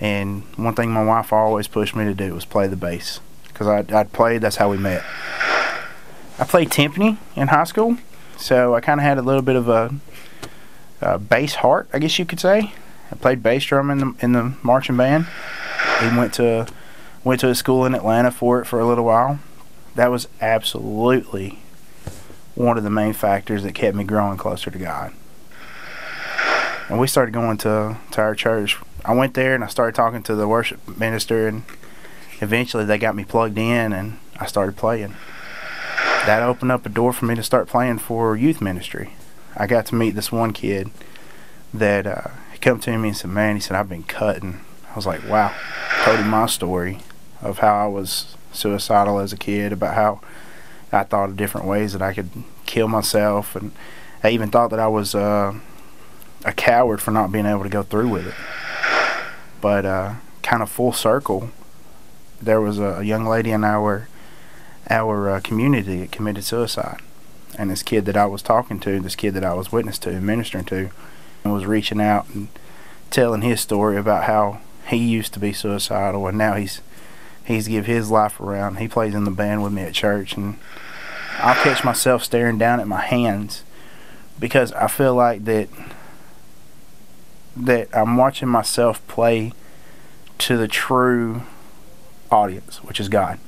And one thing my wife always pushed me to do was play the bass because I'd, I'd played. That's how we met. I played timpani in high school, so I kind of had a little bit of a, a bass heart, I guess you could say. I played bass drum in the in the marching band. He went to went to a school in Atlanta for it for a little while. That was absolutely one of the main factors that kept me growing closer to God. And we started going to to our church. I went there and I started talking to the worship minister, and eventually they got me plugged in, and I started playing. That opened up a door for me to start playing for youth ministry. I got to meet this one kid that uh, he come to me and said, "Man," he said, "I've been cutting." I was like, "Wow." Told him my story of how I was suicidal as a kid, about how I thought of different ways that I could kill myself, and I even thought that I was uh, a coward for not being able to go through with it. But uh, kind of full circle, there was a, a young lady in our our uh, community that committed suicide, and this kid that I was talking to, this kid that I was witness to, ministering to, and was reaching out and telling his story about how he used to be suicidal and now he's he's give his life around. He plays in the band with me at church, and I'll catch myself staring down at my hands because I feel like that that I'm watching myself play to the true audience, which is God.